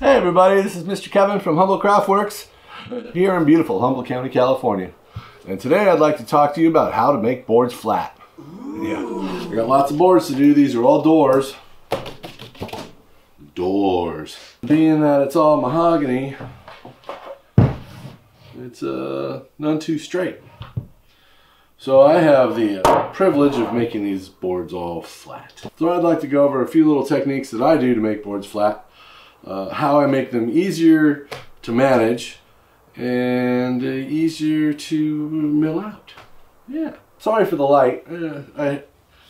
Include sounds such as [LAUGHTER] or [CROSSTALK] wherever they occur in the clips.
Hey everybody, this is Mr. Kevin from Humboldt Craftworks here in beautiful Humboldt County, California. And today I'd like to talk to you about how to make boards flat. Yeah, I got lots of boards to do. These are all doors. Doors. Being that it's all mahogany, it's uh, none too straight. So I have the uh, privilege of making these boards all flat. So I'd like to go over a few little techniques that I do to make boards flat, uh, how I make them easier to manage and uh, easier to mill out. Yeah. Sorry for the light. Uh, I,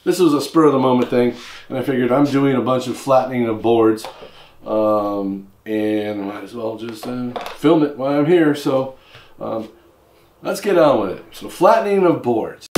this was a spur of the moment thing and I figured I'm doing a bunch of flattening of boards um, and might as well just uh, film it while I'm here. So um, let's get on with it. So flattening of boards.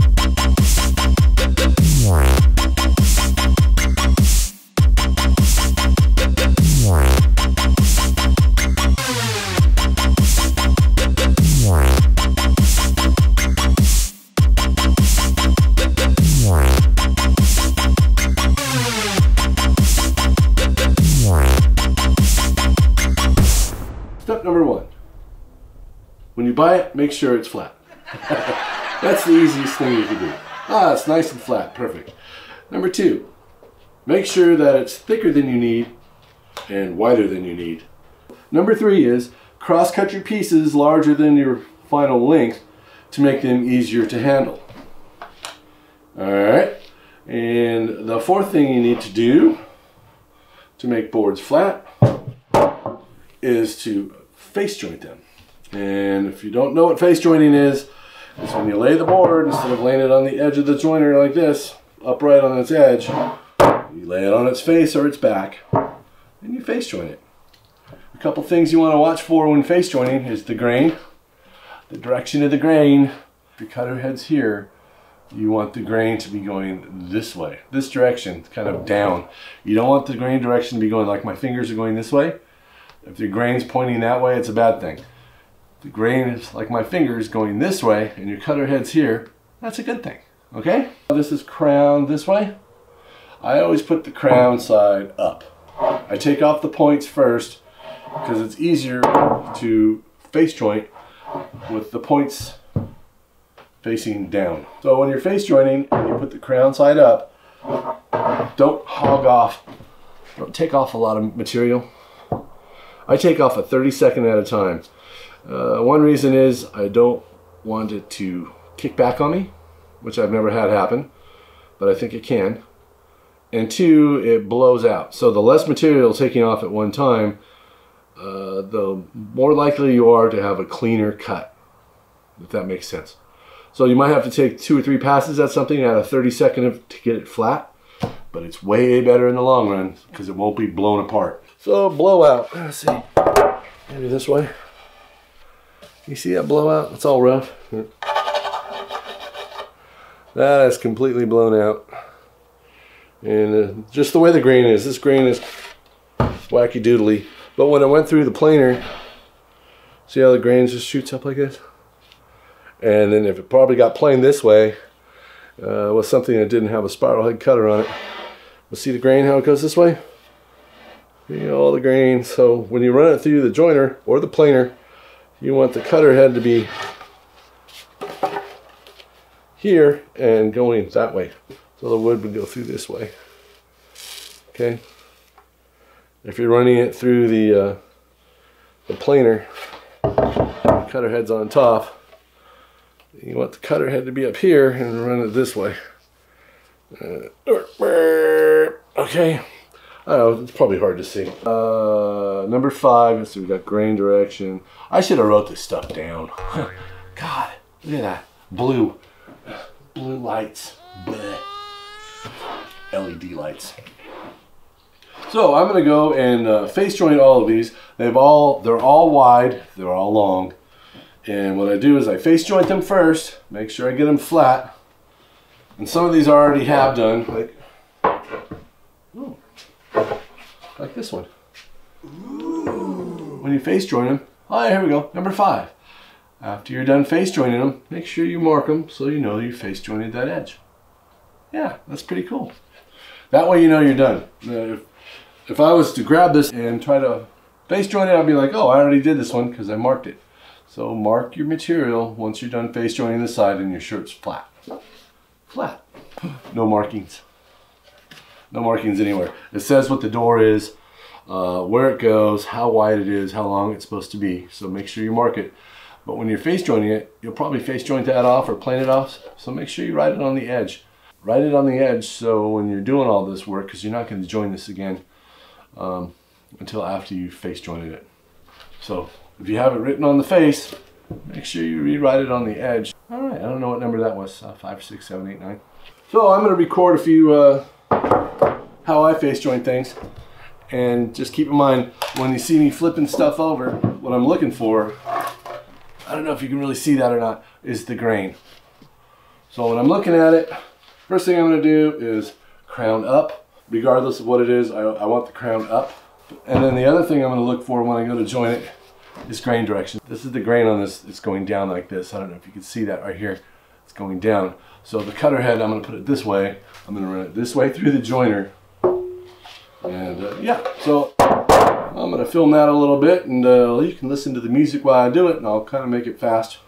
Make sure it's flat. [LAUGHS] That's the easiest thing you can do. Ah, it's nice and flat, perfect. Number two, make sure that it's thicker than you need and wider than you need. Number three is cross-cut your pieces larger than your final length to make them easier to handle. Alright, and the fourth thing you need to do to make boards flat is to face joint them. And if you don't know what face joining is, it's when you lay the board, instead of laying it on the edge of the joiner like this, upright on its edge, you lay it on its face or its back, and you face join it. A couple things you want to watch for when face joining is the grain, the direction of the grain. If your cutter head's here, you want the grain to be going this way, this direction, kind of down. You don't want the grain direction to be going like my fingers are going this way. If the grain's pointing that way, it's a bad thing. The grain is like my fingers going this way and your cutter head's here, that's a good thing, okay? This is crown this way. I always put the crown side up. I take off the points first because it's easier to face joint with the points facing down. So when you're face jointing and you put the crown side up, don't hog off, don't take off a lot of material. I take off a 30 second at a time. Uh, one reason is I don't want it to kick back on me, which I've never had happen, but I think it can. And two, it blows out. So the less material taking off at one time, uh, the more likely you are to have a cleaner cut, if that makes sense. So you might have to take two or three passes at something at a 30 second to get it flat, but it's way better in the long run because it won't be blown apart. So blowout, let's see, maybe this way. You see that blowout? It's all rough. That is completely blown out. And uh, just the way the grain is, this grain is wacky doodly. But when it went through the planer, see how the grain just shoots up like this? And then if it probably got planed this way, uh, was something that didn't have a spiral head cutter on it. But see the grain, how it goes this way? Know, all the grain. So when you run it through the joiner or the planer, you want the cutter head to be here and going that way. So the wood would go through this way. Okay. If you're running it through the uh, the planer, cutter head's on top. You want the cutter head to be up here and run it this way. Uh, okay. I don't know, it's probably hard to see. Uh, number five, so we got grain direction. I should have wrote this stuff down. [LAUGHS] God, look at that. Blue. Blue lights. Bleh. LED lights. So I'm gonna go and uh, face joint all of these. They've all, they're all wide, they're all long. And what I do is I face joint them first, make sure I get them flat. And some of these I already have done, like, oh, like this one. When you face join them, oh, here we go, number five. After you're done face joining them, make sure you mark them so you know you face jointed that edge. Yeah, that's pretty cool. That way you know you're done. If, if I was to grab this and try to Face join it, I'd be like, oh, I already did this one because I marked it. So mark your material once you're done face joining the side and your shirt's flat. Flat. No markings. No markings anywhere. It says what the door is, uh, where it goes, how wide it is, how long it's supposed to be. So make sure you mark it. But when you're face joining it, you'll probably face joint that off or plane it off. So make sure you write it on the edge. Write it on the edge so when you're doing all this work, because you're not going to join this again um, until after you face jointed it. So if you have it written on the face, make sure you rewrite it on the edge. All right, I don't know what number that was, uh, five, six, seven, eight, nine. So I'm gonna record a few uh, how I face joint things. And just keep in mind, when you see me flipping stuff over, what I'm looking for, I don't know if you can really see that or not, is the grain. So when I'm looking at it, first thing I'm gonna do is crown up. Regardless of what it is, I, I want the crown up. And then the other thing I'm gonna look for when I go to join it is grain direction. This is the grain on this, it's going down like this. I don't know if you can see that right here. It's going down. So the cutter head, I'm gonna put it this way. I'm gonna run it this way through the joiner. And uh, yeah, so I'm gonna film that a little bit and uh, you can listen to the music while I do it and I'll kind of make it fast.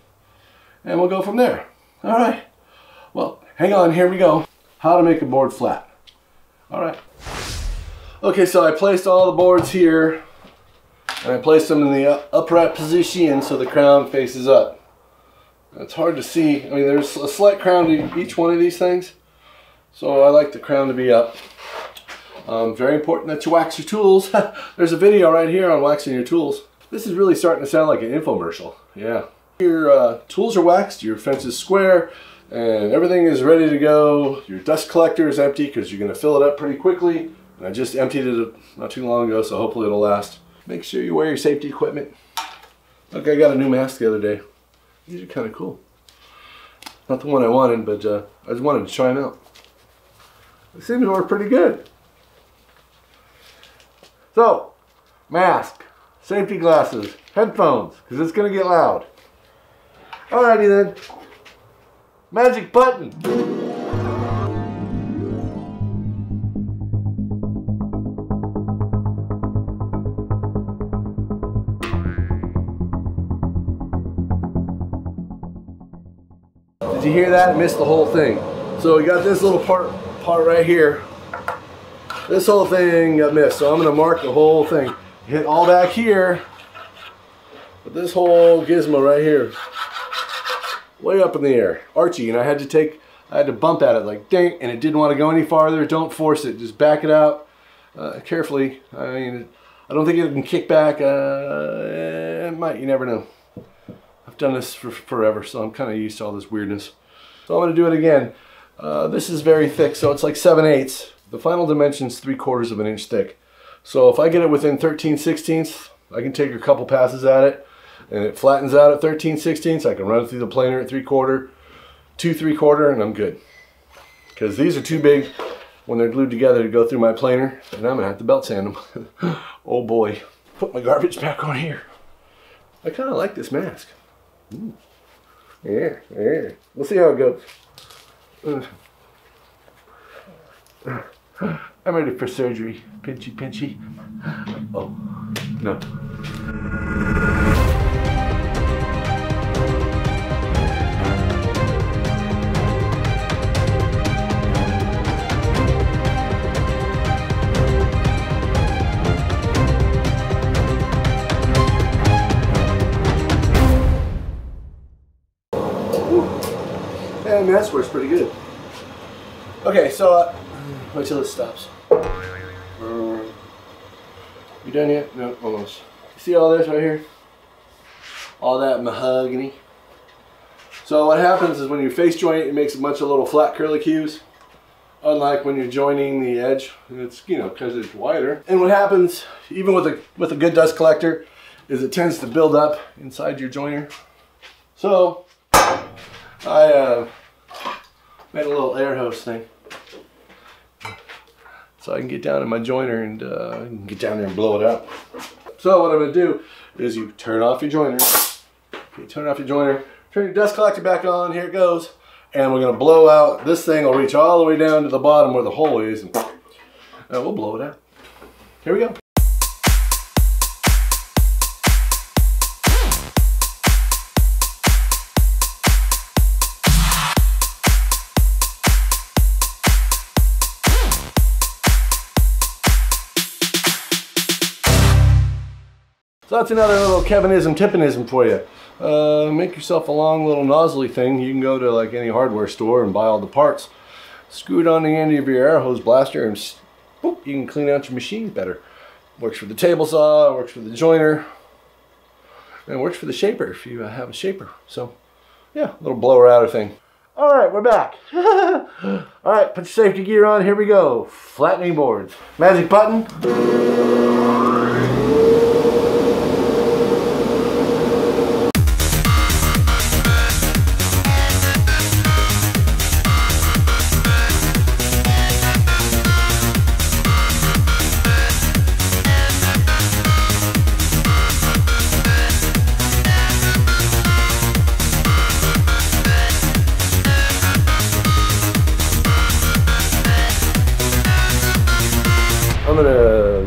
And we'll go from there. All right. Well, hang on, here we go. How to make a board flat. All right. Okay, so I placed all the boards here and I placed them in the upright position so the crown faces up. It's hard to see. I mean, there's a slight crown to each one of these things. So I like the crown to be up. Um, very important that you wax your tools. [LAUGHS] there's a video right here on waxing your tools. This is really starting to sound like an infomercial. Yeah. Your uh, tools are waxed, your fence is square, and everything is ready to go. Your dust collector is empty because you're going to fill it up pretty quickly. I just emptied it not too long ago, so hopefully it'll last. Make sure you wear your safety equipment. Look, I got a new mask the other day. These are kind of cool. Not the one I wanted, but uh, I just wanted to try them out. They seem to work pretty good. So, mask, safety glasses, headphones, because it's going to get loud. Alrighty then. Magic button. Did you hear that? Missed the whole thing. So we got this little part part right here. This whole thing got missed. So I'm gonna mark the whole thing. Hit all back here. But this whole gizmo right here. Way up in the air. Archie, and I had to take I had to bump at it like dang, and it didn't want to go any farther. Don't force it. Just back it out uh, carefully. I mean, I don't think it can kick back. Uh, it might. You never know. I've done this for forever, so I'm kind of used to all this weirdness. So I'm to do it again. Uh, this is very thick, so it's like 7 eighths. The final dimension's 3 quarters of an inch thick. So if I get it within 13 sixteenths, I can take a couple passes at it, and it flattens out at 13 sixteenths. I can run it through the planer at 3 quarter, 2 3 quarter, and I'm good. Because these are too big when they're glued together to go through my planer, and I'm to have to belt sand them. [LAUGHS] oh boy. Put my garbage back on here. I kind of like this mask. Yeah, yeah. We'll see how it goes. I'm ready for surgery. Pinchy, pinchy. Oh, no. That works pretty good. Okay, so uh, [CLEARS THROAT] wait till it stops. Uh, you done yet? No, almost. You see all this right here? All that mahogany. So what happens is when you face joint, it makes a bunch of little flat curly cues. Unlike when you're joining the edge, it's you know because it's wider. And what happens, even with a with a good dust collector, is it tends to build up inside your joiner. So I uh, made a little air hose thing. So I can get down in my joiner and uh, get down there and blow it out. So what I'm gonna do is you turn off your joiner. Okay, turn off your joiner, turn your dust collector back on, here it goes. And we're gonna blow out, this thing will reach all the way down to the bottom where the hole is and we'll blow it out. Here we go. So that's another little Kevinism, Tippinism for you. Uh, make yourself a long little nozzly thing. You can go to like any hardware store and buy all the parts. Screw it on the end of your air hose blaster and boop, you can clean out your machine better. Works for the table saw, works for the joiner, and works for the shaper if you have a shaper. So yeah, little blower outer thing. All right, we're back. [LAUGHS] All right, put your safety gear on. Here we go. Flattening boards. Magic button.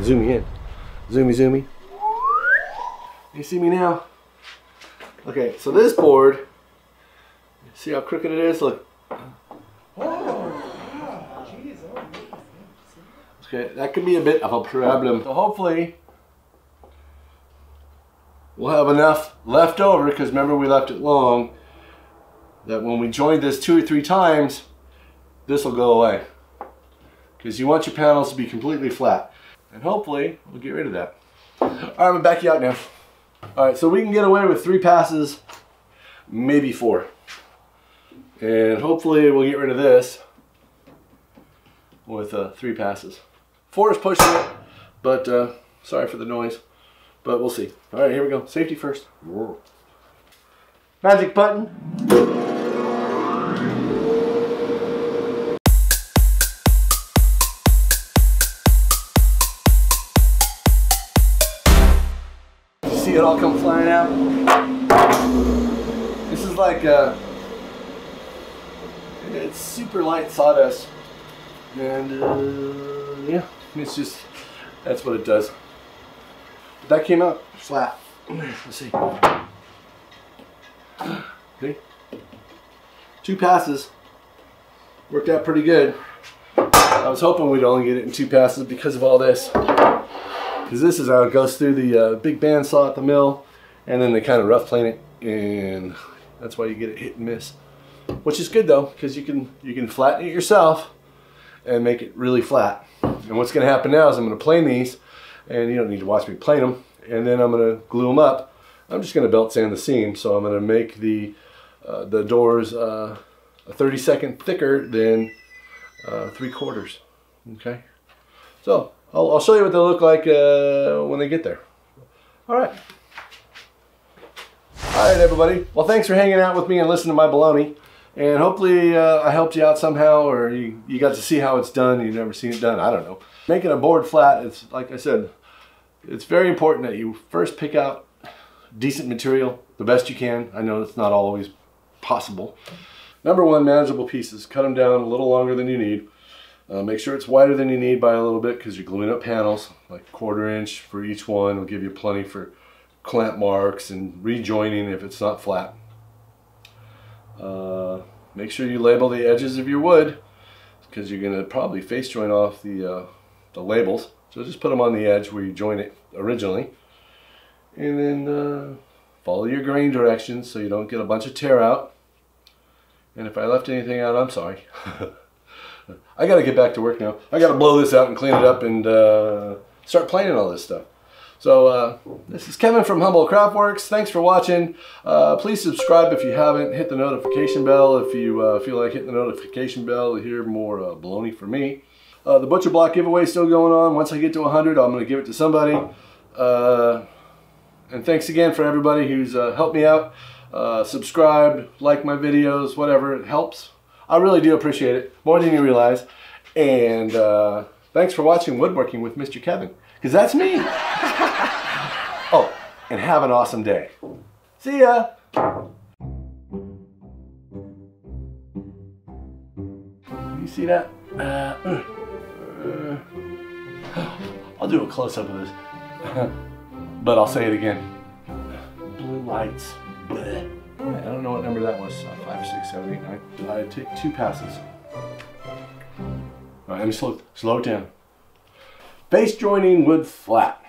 Gonna zoom you in. Zoomy, zoomy. You see me now? Okay, so this board, see how crooked it is? Look. Okay, that could be a bit of a problem. So hopefully, we'll have enough left over, because remember we left it long, that when we join this two or three times, this will go away because you want your panels to be completely flat. And hopefully, we'll get rid of that. All right, I'm gonna back you out now. All right, so we can get away with three passes, maybe four. And hopefully we'll get rid of this with uh, three passes. Four is pushing it, but uh, sorry for the noise, but we'll see. All right, here we go. Safety first. Magic button. It all come flying out. This is like a, it's super light sawdust. And uh, yeah, it's just, that's what it does. But that came out flat. Let's see. Okay. Two passes. Worked out pretty good. I was hoping we'd only get it in two passes because of all this because this is how it goes through the uh, big bandsaw at the mill and then they kind of rough plane it and that's why you get it hit and miss. Which is good though because you can you can flatten it yourself and make it really flat. And what's going to happen now is I'm going to plane these and you don't need to watch me plane them and then I'm going to glue them up. I'm just going to belt sand the seam so I'm going to make the uh, the doors uh, a 30 second thicker than uh, three quarters okay? So I'll, I'll show you what they look like uh, when they get there. All right. All right, everybody. Well, thanks for hanging out with me and listening to my baloney. And hopefully uh, I helped you out somehow or you, you got to see how it's done. You've never seen it done. I don't know. Making a board flat, it's like I said, it's very important that you first pick out decent material, the best you can. I know it's not always possible. Number one, manageable pieces. Cut them down a little longer than you need. Uh, make sure it's wider than you need by a little bit because you're gluing up panels, like quarter inch for each one will give you plenty for clamp marks and rejoining if it's not flat. Uh, make sure you label the edges of your wood because you're going to probably face join off the, uh, the labels. So just put them on the edge where you join it originally. And then uh, follow your grain directions so you don't get a bunch of tear out. And if I left anything out, I'm sorry. [LAUGHS] I got to get back to work now. I got to blow this out and clean it up and uh, start planing all this stuff. So uh, this is Kevin from Humboldt Craftworks. Thanks for watching. Uh, please subscribe if you haven't. Hit the notification bell if you uh, feel like hitting the notification bell to hear more uh, baloney from me. Uh, the Butcher Block giveaway is still going on. Once I get to 100, I'm going to give it to somebody. Uh, and thanks again for everybody who's helped me out. subscribe, like my videos, whatever. It helps. I really do appreciate it, more than you realize. And uh, thanks for watching Woodworking with Mr. Kevin, because that's me. [LAUGHS] oh, and have an awesome day. See ya. You see that? Uh, uh, I'll do a close-up of this. [LAUGHS] but I'll say it again. Blue lights. Number that was. Uh, five, six, seven, eight, nine. I take two passes. All right, let me slow, slow it down. Base joining wood flat.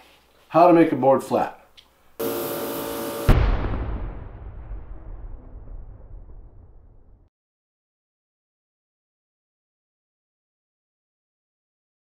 How to make a board flat.